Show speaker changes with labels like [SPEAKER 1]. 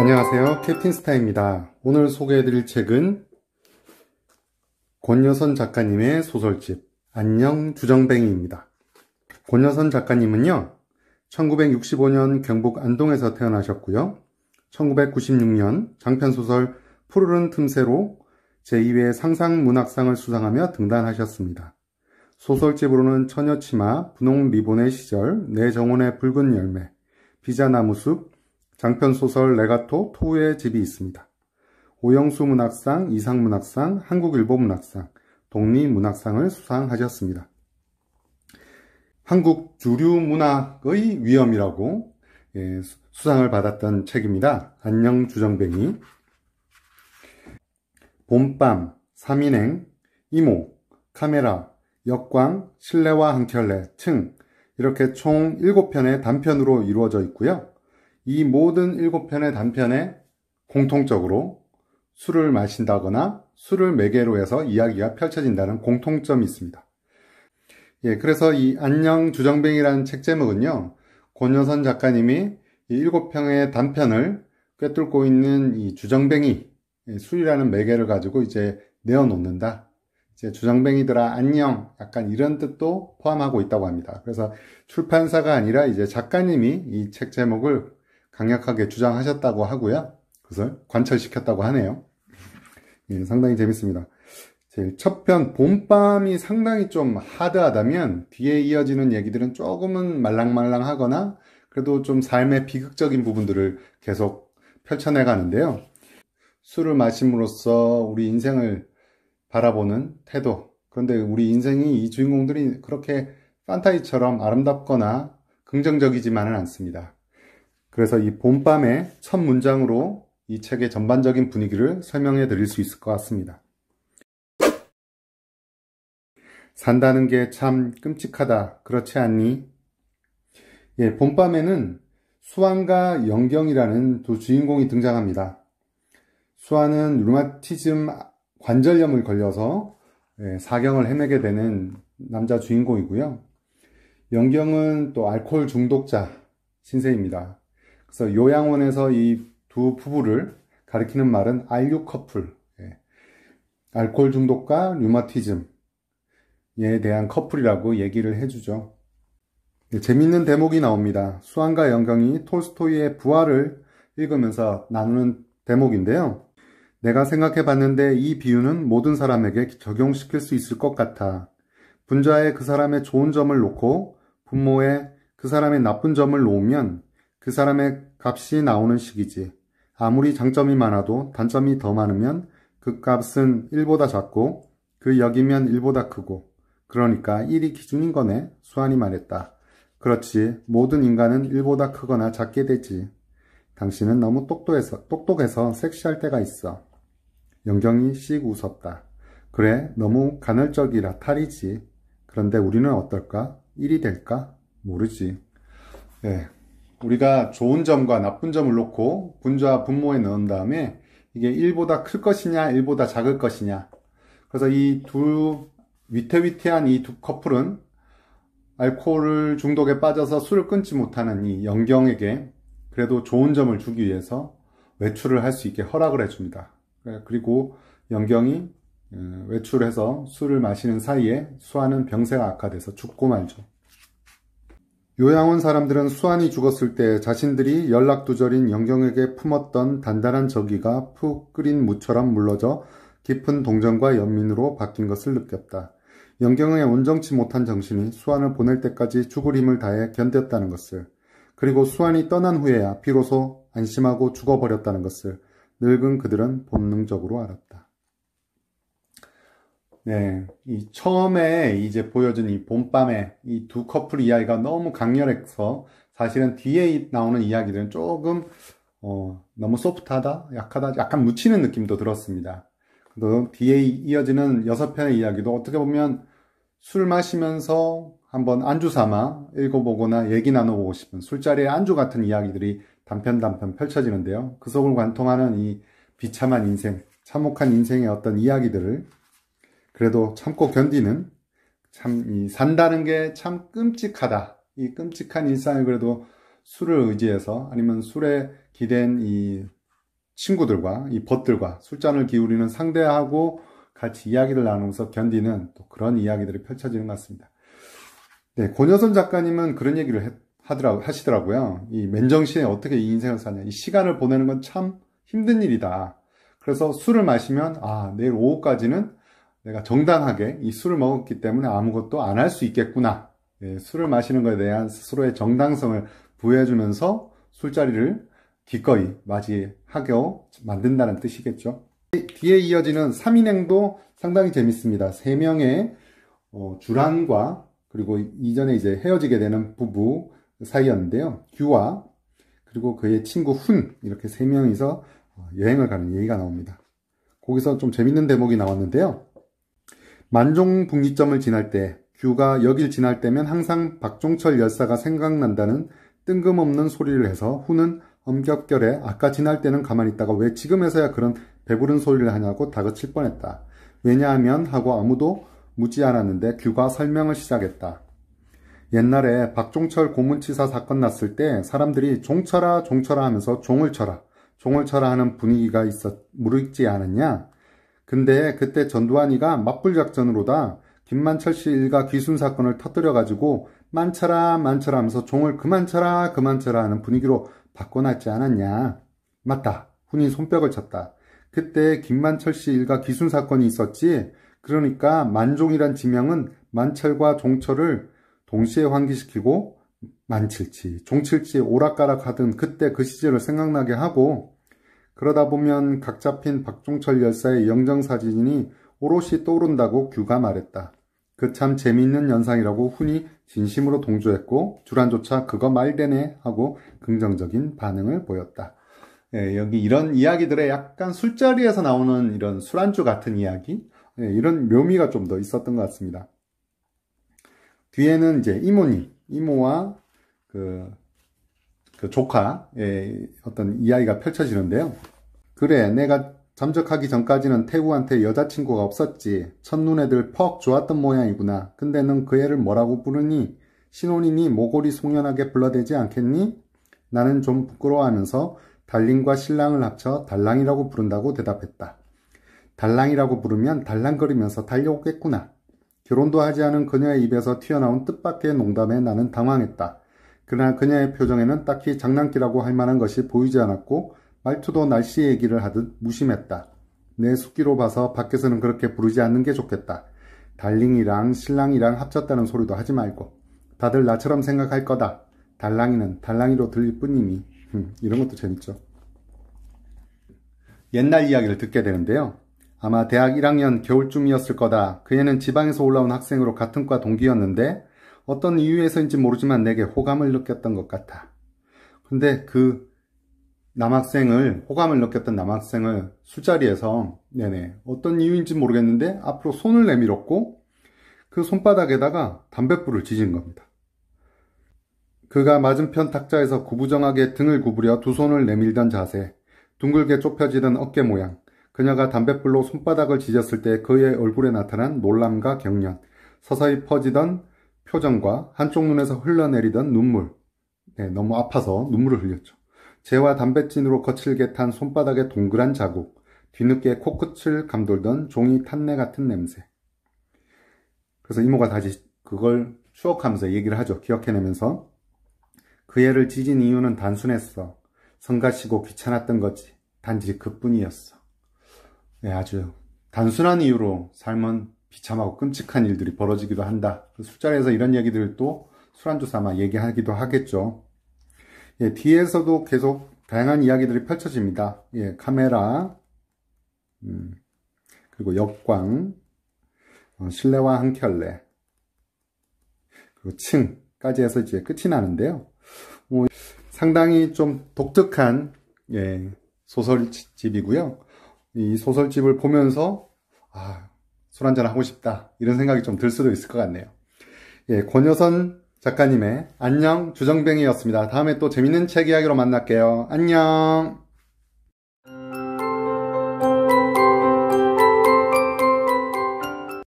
[SPEAKER 1] 안녕하세요. 캡틴스타입니다. 오늘 소개해드릴 책은 권여선 작가님의 소설집 안녕 주정뱅이입니다. 권여선 작가님은요 1965년 경북 안동에서 태어나셨고요. 1996년 장편소설 푸르른 틈새로 제2회 상상문학상을 수상하며 등단하셨습니다. 소설집으로는 처녀치마, 분홍 리본의 시절, 내 정원의 붉은 열매, 비자나무숲, 장편소설 레가토 토우의 집이 있습니다. 오영수 문학상, 이상 문학상, 한국일보 문학상, 독립문학상을 수상하셨습니다. 한국 주류 문학의 위험이라고 예, 수상을 받았던 책입니다. 안녕 주정뱅이 봄밤, 삼인행, 이모, 카메라, 역광, 실내와 한켤레, 층 이렇게 총 7편의 단편으로 이루어져 있고요. 이 모든 7편의 단편에 공통적으로 술을 마신다거나 술을 매개로 해서 이야기가 펼쳐진다는 공통점이 있습니다. 예, 그래서 이 안녕 주정뱅이라는 책 제목은요, 권여선 작가님이 이 7편의 단편을 꿰뚫고 있는 이 주정뱅이 술이라는 매개를 가지고 이제 내어놓는다. 이제 주정뱅이들아 안녕 약간 이런 뜻도 포함하고 있다고 합니다. 그래서 출판사가 아니라 이제 작가님이 이 책 제목을 강력하게 주장하셨다고 하고요. 그것을 관철시켰다고 하네요. 예, 상당히 재밌습니다. 제일 첫 편 봄밤이 상당히 좀 하드하다면 뒤에 이어지는 얘기들은 조금은 말랑말랑하거나 그래도 좀 삶의 비극적인 부분들을 계속 펼쳐내 가는데요. 술을 마심으로써 우리 인생을 바라보는 태도. 그런데 우리 인생이 이 주인공들이 그렇게 판타지처럼 아름답거나 긍정적이지만은 않습니다. 그래서 이 봄밤의 첫 문장으로 이 책의 전반적인 분위기를 설명해 드릴 수 있을 것 같습니다. 산다는 게 참 끔찍하다. 그렇지 않니? 예, 봄밤에는 수완과 영경이라는 두 주인공이 등장합니다. 수아는 류마티즘 관절염을 걸려서 예, 사경을 헤매게 되는 남자 주인공이고요. 영경은 또 알코올 중독자 신세입니다. 그래서 요양원에서 이 두 부부를 가리키는 말은 알류 커플, 예. 알코올 중독과 류마티즘에 대한 커플이라고 얘기를 해주죠. 예, 재밌는 대목이 나옵니다. 수안과 영경이 톨스토이의 부활을 읽으면서 나누는 대목인데요. 내가 생각해 봤는데 이 비유는 모든 사람에게 적용시킬 수 있을 것 같아. 분자에 그 사람의 좋은 점을 놓고 분모에 그 사람의 나쁜 점을 놓으면 그 사람의 값이 나오는 식이지. 아무리 장점이 많아도 단점이 더 많으면 그 값은 1보다 작고 그 역이면 1보다 크고 그러니까 1이 기준인 거네. 수환이 말했다. 그렇지. 모든 인간은 1보다 크거나 작게 되지. 당신은 너무 똑똑해서, 똑똑해서 섹시할 때가 있어. 영경이 씩 웃었다. 그래, 너무 간헐적이라 탈이지. 그런데 우리는 어떨까? 1이 될까? 모르지. 네. 우리가 좋은 점과 나쁜 점을 놓고 분자와 분모에 넣은 다음에 이게 1보다 클 것이냐, 1보다 작을 것이냐. 그래서 이 두 위태위태한 이 두 커플은 알코올 중독에 빠져서 술을 끊지 못하는 이 영경에게 그래도 좋은 점을 주기 위해서 외출을 할 수 있게 허락을 해줍니다. 예, 그리고 영경이 어, 외출해서 술을 마시는 사이에 수아는 병세가 악화돼서 죽고 말죠. 요양원 사람들은 수안이 죽었을 때 자신들이 연락두절인 영경에게 품었던 단단한 저기가 푹 끓인 무처럼 물러져 깊은 동정과 연민으로 바뀐 것을 느꼈다. 영경의 온정치 못한 정신이 수안을 보낼 때까지 죽을 힘을 다해 견뎠다는 것을, 그리고 수안이 떠난 후에야 비로소 안심하고 죽어버렸다는 것을 늙은 그들은 본능적으로 알았다. 네, 이 처음에 이제 보여준 이 봄밤에 이 두 커플 이야기가 너무 강렬해서 사실은 뒤에 나오는 이야기들은 조금 어, 너무 소프트하다, 약하다, 약간 묻히는 느낌도 들었습니다. 또 뒤에 이어지는 여섯 편의 이야기도 어떻게 보면 술 마시면서 한번 안주 삼아 읽어보거나 얘기 나눠보고 싶은 술자리의 안주 같은 이야기들이 단편 단편 펼쳐지는데요. 그 속을 관통하는 이 비참한 인생, 참혹한 인생의 어떤 이야기들을 그래도 참고 견디는 참 산다는 게 참 끔찍하다. 이 끔찍한 일상을 그래도 술을 의지해서 아니면 술에 기댄 이 친구들과 이 벗들과 술잔을 기울이는 상대하고 같이 이야기를 나누면서 견디는 또 그런 이야기들이 펼쳐지는 것 같습니다. 네, 권여선 작가님은 그런 얘기를 하더라, 하시더라고요. 이 맨정신에 어떻게 이 인생을 사냐. 이 시간을 보내는 건 참 힘든 일이다. 그래서 술을 마시면, 아, 내일 오후까지는 내가 정당하게 이 술을 먹었기 때문에 아무것도 안 할 수 있겠구나. 예, 술을 마시는 것에 대한 스스로의 정당성을 부여해주면서 술자리를 기꺼이 맞이하게 만든다는 뜻이겠죠. 뒤에 이어지는 3인행도 상당히 재밌습니다. 3명의 어, 주란과 그리고 이전에 이제 헤어지게 되는 부부 사이였는데요. 규와 그리고 그의 친구 훈 이렇게 세 명이서 어, 여행을 가는 얘기가 나옵니다. 거기서 좀 재밌는 대목이 나왔는데요. 만종 분기점을 지날 때 규가 여길 지날 때면 항상 박종철 열사가 생각난다는 뜬금없는 소리를 해서 훈은 엄격결에 아까 지날 때는 가만히 있다가 왜 지금에서야 그런 배부른 소리를 하냐고 다그칠 뻔했다. 왜냐하면 하고 아무도 묻지 않았는데 규가 설명을 시작했다. 옛날에 박종철 고문치사 사건 났을 때 사람들이 종쳐라 종쳐라 하면서 종을 쳐라 종을 쳐라 하는 분위기가 있었 무르익지 않았냐? 근데 그때 전두환이가 맞불 작전으로다 김만철 씨 일가 귀순 사건을 터뜨려 가지고 만쳐라 만쳐라 하면서 종을 그만 쳐라 그만 쳐라 하는 분위기로 바꿔놨지 않았냐? 맞다. 훈이 손뼉을 쳤다. 그때 김만철 씨 일가 귀순 사건이 있었지. 그러니까 만종이란 지명은 만철과 종철을 동시에 환기시키고 만칠치, 종칠치 오락가락 하던 그때 그 시절을 생각나게 하고 그러다 보면 각 잡힌 박종철 열사의 영정사진이 오롯이 떠오른다고 규가 말했다. 그 참 재미있는 연상이라고 훈이 진심으로 동조했고 주란조차 그거 말되네 하고 긍정적인 반응을 보였다. 예, 여기 이런 이야기들의 약간 술자리에서 나오는 이런 술안주 같은 이야기 예, 이런 묘미가 좀 더 있었던 것 같습니다. 뒤에는 이제 이모님, 이모와 그, 그 조카의 어떤 이야기가 펼쳐지는데요. 그래, 내가 잠적하기 전까지는 태구한테 여자친구가 없었지. 첫눈에 들 퍽 좋았던 모양이구나. 근데 넌 그 애를 뭐라고 부르니? 신혼이니 모골이 송연하게 불러대지 않겠니? 나는 좀 부끄러워하면서 달링과 신랑을 합쳐 달랑이라고 부른다고 대답했다. 달랑이라고 부르면 달랑거리면서 달려오겠구나. 결혼도 하지 않은 그녀의 입에서 튀어나온 뜻밖의 농담에 나는 당황했다. 그러나 그녀의 표정에는 딱히 장난기라고 할 만한 것이 보이지 않았고 말투도 날씨 얘기를 하듯 무심했다. 내 숙기로 봐서 밖에서는 그렇게 부르지 않는 게 좋겠다. darling이랑 신랑이랑 합쳤다는 소리도 하지 말고 다들 나처럼 생각할 거다. 달랑이는 달랑이로 들릴 뿐이니 이런 것도 재밌죠. 옛날 이야기를 듣게 되는데요. 아마 대학 1학년 겨울쯤이었을 거다. 그 애는 지방에서 올라온 학생으로 같은 과 동기였는데 어떤 이유에서인지 모르지만 내게 호감을 느꼈던 것 같아. 근데 그 남학생을 호감을 느꼈던 남학생을 술자리에서 네네 어떤 이유인지 모르겠는데 앞으로 손을 내밀었고 그 손바닥에다가 담뱃불을 지진 겁니다. 그가 맞은편 탁자에서 구부정하게 등을 구부려 두 손을 내밀던 자세, 둥글게 좁혀지던 어깨 모양, 그녀가 담뱃불로 손바닥을 지졌을 때 그의 얼굴에 나타난 놀람과 경련, 서서히 퍼지던 표정과 한쪽 눈에서 흘러내리던 눈물. 네, 너무 아파서 눈물을 흘렸죠. 재와 담뱃진으로 거칠게 탄 손바닥의 동그란 자국, 뒤늦게 코끝을 감돌던 종이 탄내 같은 냄새. 그래서 이모가 다시 그걸 추억하면서 얘기를 하죠. 기억해내면서. 그 애를 지진 이유는 단순했어. 성가시고 귀찮았던 거지. 단지 그뿐이었어. 네, 아주 단순한 이유로 삶은 비참하고 끔찍한 일들이 벌어지기도 한다. 그 술자리에서 이런 얘기들도 술안주 삼아 얘기하기도 하겠죠. 예, 뒤에서도 계속 다양한 이야기들이 펼쳐집니다. 예, 카메라, 음, 그리고 역광, 어, 실내와 한 켤레, 그리고 층까지 해서 이제 끝이 나는데요. 뭐, 상당히 좀 독특한 예, 소설집이고요. 이 소설집을 보면서 아, 술 한잔 하고 싶다 이런 생각이 좀 들 수도 있을 것 같네요. 예, 권여선 작가님의 안녕 주정뱅이였습니다. 다음에 또 재밌는 책 이야기로 만날게요. 안녕